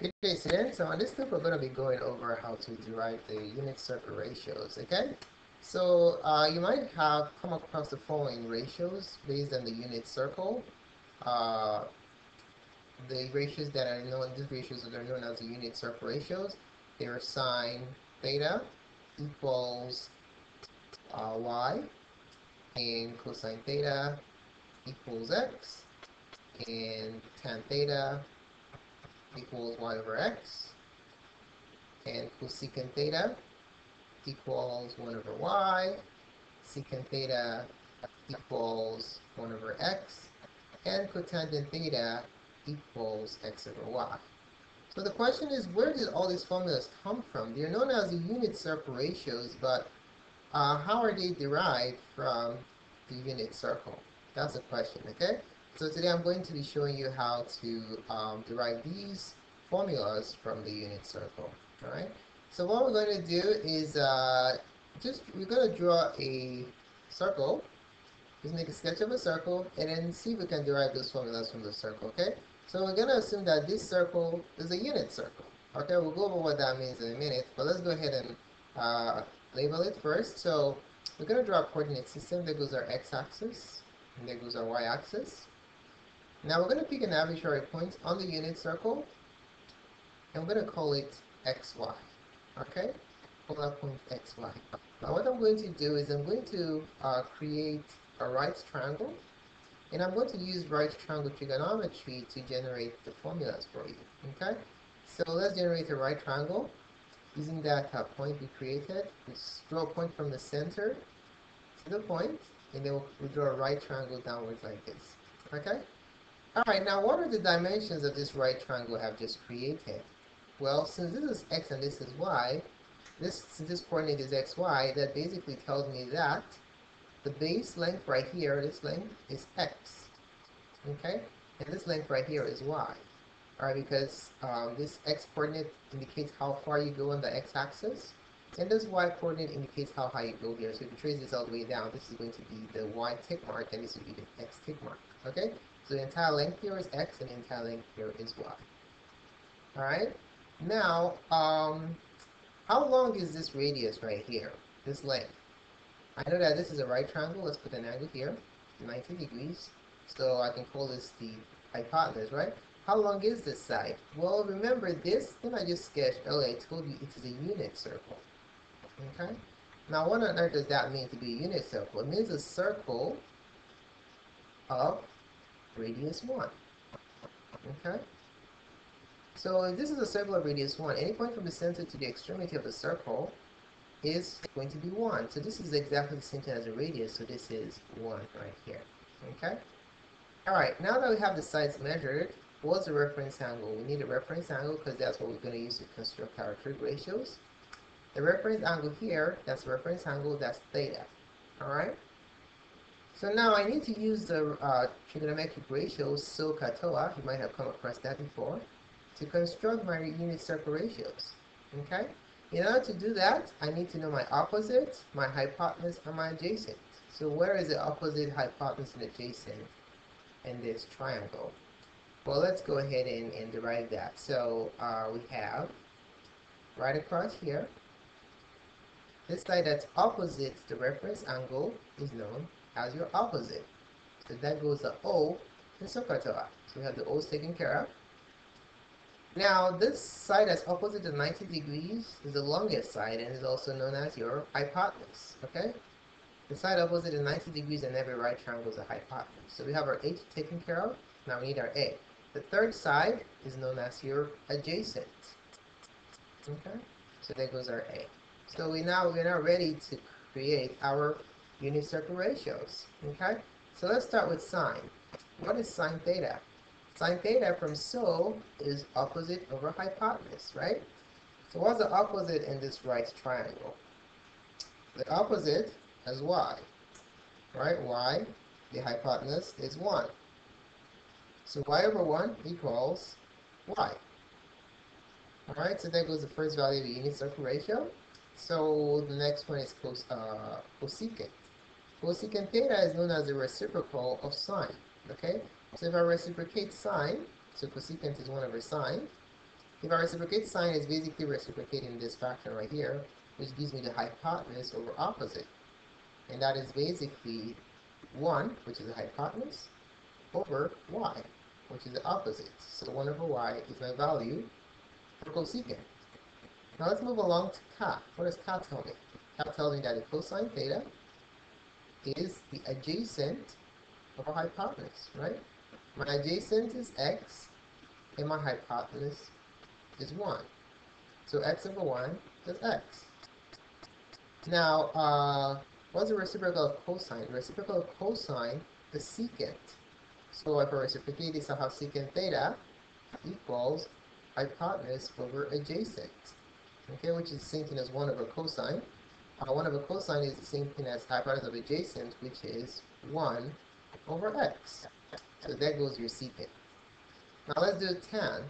Good day students, so on this step we're going to be going over how to derive the unit circle ratios, okay? So uh, you might have come across the following ratios based on the unit circle. Uh, the ratios that are known, these ratios that are known as the unit circle ratios, they are sine theta equals uh, y and cosine theta equals x and tan theta equals y over x, and cosecant theta equals 1 over y, secant theta equals 1 over x, and cotangent theta equals x over y. So the question is, where did all these formulas come from? They're known as the unit circle ratios, but uh, how are they derived from the unit circle? That's the question, okay? So today I'm going to be showing you how to um, derive these formulas from the unit circle. Alright, so what we're going to do is uh, just we're going to draw a circle. Just make a sketch of a circle and then see if we can derive those formulas from the circle, okay? So we're going to assume that this circle is a unit circle. Okay, we'll go over what that means in a minute, but let's go ahead and uh, label it first. So we're going to draw a coordinate system. There goes our x-axis, and there goes our y-axis. Now we're going to pick an arbitrary point on the unit circle and we're going to call it xy. Okay? Call that point xy. Now what I'm going to do is I'm going to uh, create a right triangle and I'm going to use right triangle trigonometry to generate the formulas for you. Okay? So let's generate a right triangle using that uh, point we created. Let's draw a point from the center to the point and then we'll, we'll draw a right triangle downwards like this. Okay? Alright, now what are the dimensions of this right triangle I have just created? Well, since this is x and this is y, this since this coordinate is xy, that basically tells me that the base length right here, this length, is x. Okay? And this length right here is y. Alright, because um, this x coordinate indicates how far you go on the x-axis, and this y coordinate indicates how high you go here. So if you trace this all the way down, this is going to be the y tick mark, and this would be the x tick mark. Okay? So the entire length here is x and the entire length here is y. Alright? Now, um, how long is this radius right here? This length? I know that this is a right triangle. Let's put an angle here, 90 degrees. So I can call this the hypotenuse, right? How long is this side? Well, remember this thing I just sketched earlier, I told you it is a unit circle. Okay? Now, what on earth does that mean to be a unit circle? It means a circle of radius 1. Okay? So if this is a circle of radius 1, any point from the center to the extremity of the circle is going to be 1. So this is exactly the same thing as a radius, so this is 1 right here. Okay? Alright, now that we have the sides measured, what's the reference angle? We need a reference angle because that's what we're going to use to construct our trig ratios. The reference angle here, that's reference angle, that's theta. Alright? So now I need to use the uh, trigonometric ratio SOHCAHTOA, you might have come across that before, to construct my unit circle ratios. Okay? In order to do that, I need to know my opposite, my hypotenuse, and my adjacent. So where is the opposite, hypotenuse, and adjacent in this triangle? Well, let's go ahead and, and derive that. So uh, we have right across here, this side that's opposite the reference angle is known as your opposite. So that goes the O in SOHCAHTOA. So we have the O's taken care of. Now, this side that's opposite to 90 degrees is the longest side and is also known as your hypotenuse, okay? The side opposite to 90 degrees in every right triangle is a hypotenuse. So we have our H taken care of. Now we need our A. The third side is known as your adjacent. Okay? So there goes our A. So we now we're now ready to create our unit circle ratios. Okay? So let's start with sine. What is sine theta? Sine theta from SO is opposite over hypotenuse, right? So what's the opposite in this right triangle? The opposite is y, right? y, the hypotenuse, is 1. So y over 1 equals y. Alright, so there goes the first value of the unit circle ratio. So the next one is cos, uh, cosecant. Cosecant theta is known as the reciprocal of sine. Okay? So if I reciprocate sine, so cosecant is 1 over sine, If I reciprocate sine, it's basically reciprocating this fraction right here, which gives me the hypotenuse over opposite. And that is basically 1, which is the hypotenuse, over y, which is the opposite. So 1 over y is my value for cosecant. Now let's move along to CAH. What does CAH tell me? CAH tells me that the cosine theta is the adjacent of a hypotenuse, right? My adjacent is x, and my hypotenuse is 1. So x over 1 is x. Now, uh, what's the reciprocal of cosine? The reciprocal of cosine is secant. So if I reciprocate this, I have secant theta equals hypotenuse over adjacent. Okay, which is the same thing as 1 over cosine. Uh, 1 over cosine is the same thing as hypotenuse of adjacent, which is 1 over x. So there goes your secant. Now let's do tan.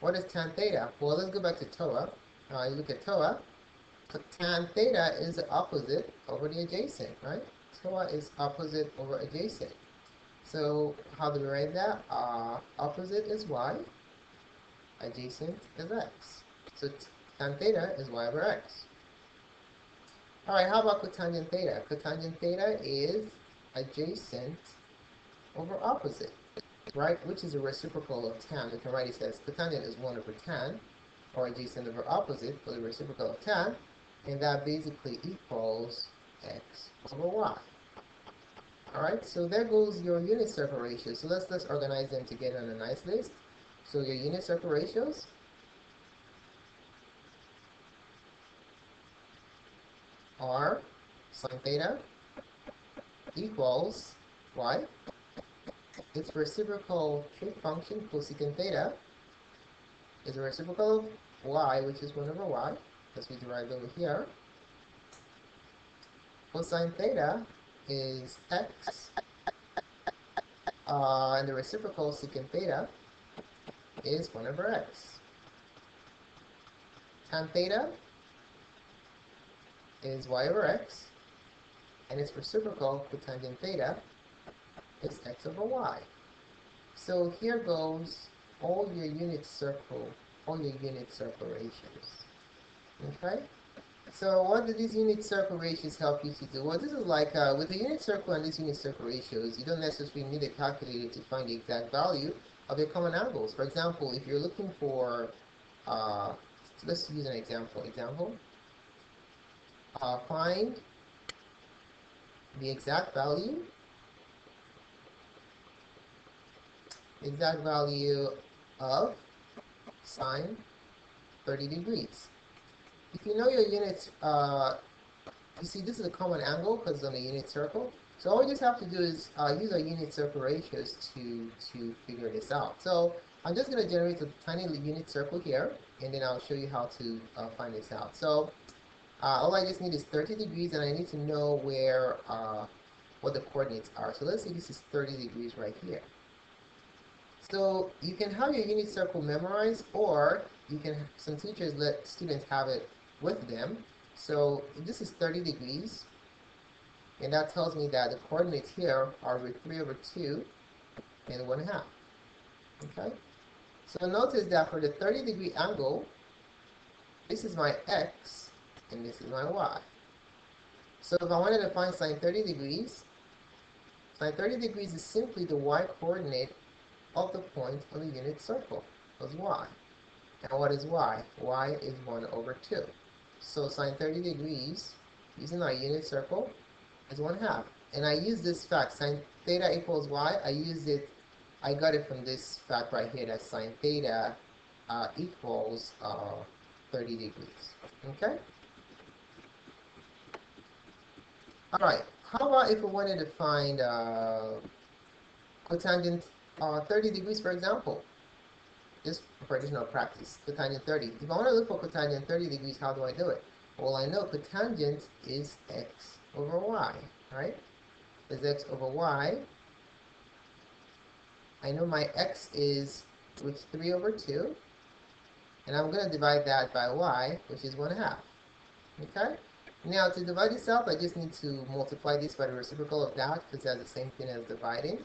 What is tan theta? Well, let's go back to TOA. Uh, you look at TOA. Tan theta is the opposite over the adjacent, right? TOA is opposite over adjacent. So how do we write that? Uh, opposite is y, adjacent is x. So tan theta is y over x. Alright, how about cotangent theta? Cotangent theta is adjacent over opposite, right? Which is a reciprocal of tan. We can write it as cotangent is 1 over tan, or adjacent over opposite for the reciprocal of tan, and that basically equals x over y. Alright, so there goes your unit circle ratios. So let's let's organize them together on a nice list. So your unit circle ratios are sine theta equals y. Its reciprocal trig function cosecant theta is a reciprocal of y, which is 1 over y, as we derived over here. Cosine theta is x, uh, and the reciprocal secant theta is 1 over x. Tan theta is y over x, and its reciprocal cotangent theta is x over y. So here goes all your unit circle, all your unit circle ratios. Okay? So what do these unit circle ratios help you to do? Well, this is like, uh, with the unit circle and these unit circle ratios, you don't necessarily need a calculator to find the exact value of your common angles. For example, if you're looking for, uh, let's use an example. Example, uh, find the exact value exact value of sine 30 degrees. If you know your units, uh, you see this is a common angle because it's on a unit circle. So all we just have to do is uh, use our unit circle ratios to, to figure this out. So I'm just going to generate a tiny unit circle here, and then I'll show you how to uh, find this out. So uh, all I just need is 30 degrees and I need to know where uh, what the coordinates are. So let's say this is 30 degrees right here. So you can have your unit circle memorized or you can, some teachers let students have it with them. So this is 30 degrees and that tells me that the coordinates here are root 3 over 2 and 1 half. Okay? So notice that for the 30 degree angle, this is my x and this is my y. So if I wanted to find sine 30 degrees, sine 30 degrees is simply the y coordinate of the point on the unit circle, was y. And what is y? y is 1 over 2. So sine 30 degrees, using our unit circle, is 1 half. And I use this fact, sine theta equals y, I use it, I got it from this fact right here, that sine theta uh, equals uh, 30 degrees. Okay? Alright, how about if we wanted to find uh, cotangent uh, 30 degrees, for example? Just for additional practice, cotangent 30. If I want to look for cotangent 30 degrees, how do I do it? Well, I know cotangent is x over y, right? Is x over y. I know my x is root 3 over 2. And I'm going to divide that by y, which is 1 half. Okay? Now to divide this out, I just need to multiply this by the reciprocal of that because that's the same thing as dividing.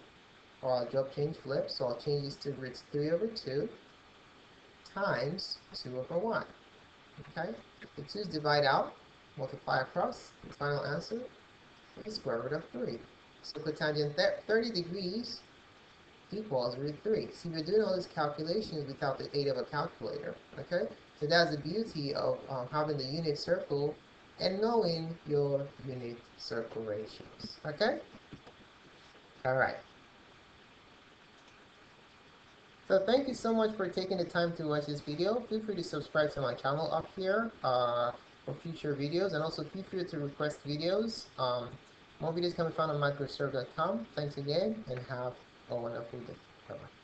Or I'll drop change flip, so I'll change this to root 3 over 2. times 2 over 1. Okay, the 2's divide out, multiply across, the final answer is square root of 3. So cotangent 30 degrees equals root 3. See, we're doing all these calculations without the aid of a calculator, okay? So that's the beauty of um, having the unit circle and knowing your unit circle ratios, okay? All right. So thank you so much for taking the time to watch this video. Feel free to subscribe to my channel up here uh, for future videos and also feel free to request videos. Um, more videos can be found on mathgotserved.com. Thanks again and have a wonderful day. Bye-bye.